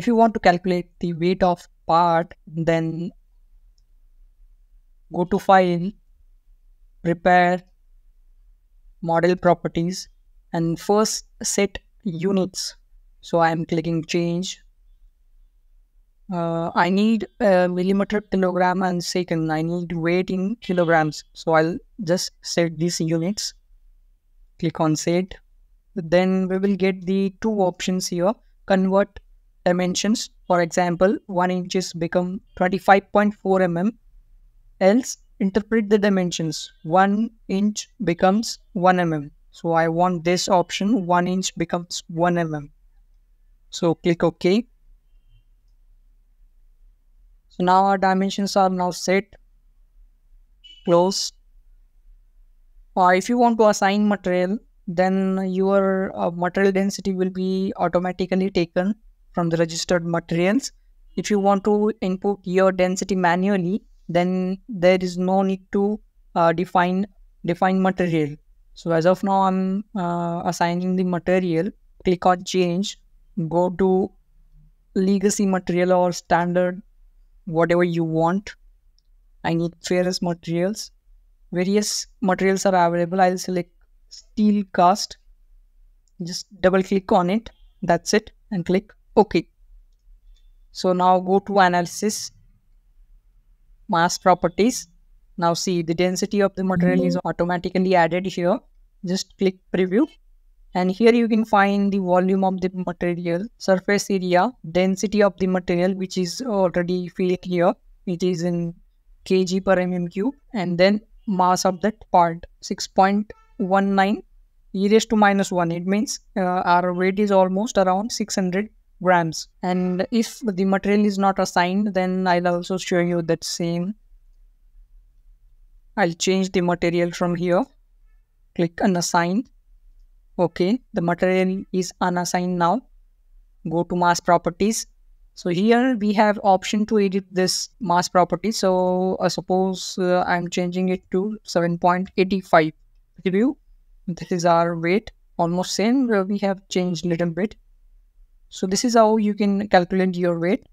if you want to calculate the weight of part then go to file prepare model properties and first set units so i'm clicking change uh, I need a millimeter kilogram and second. I need weight in kilograms. So I'll just set these units. Click on set. Then we will get the two options here. Convert dimensions. For example, 1 inches become 25.4 mm. Else interpret the dimensions. 1 inch becomes 1 mm. So I want this option. 1 inch becomes 1 mm. So click OK so now our dimensions are now set, close. Or if you want to assign material, then your uh, material density will be automatically taken from the registered materials. If you want to input your density manually, then there is no need to uh, define define material. So as of now, I'm uh, assigning the material. Click on change. Go to legacy material or standard whatever you want. I need ferrous materials. Various materials are available. I'll select steel cast. Just double click on it. That's it. And click OK. So now go to analysis, mass properties. Now see the density of the material is automatically added here. Just click preview and here you can find the volume of the material surface area density of the material which is already filled here it is in kg per mm cube and then mass of that part 6.19 e raised to minus 1 it means uh, our weight is almost around 600 grams. And if the material is not assigned then i'll also show you that same. I'll change the material from here. Click unassign okay the material is unassigned now. Go to mass properties. So here we have option to edit this mass property. So uh, suppose uh, i'm changing it to 7.85 review this is our weight. Almost same uh, we have changed little bit so this is how you can calculate your weight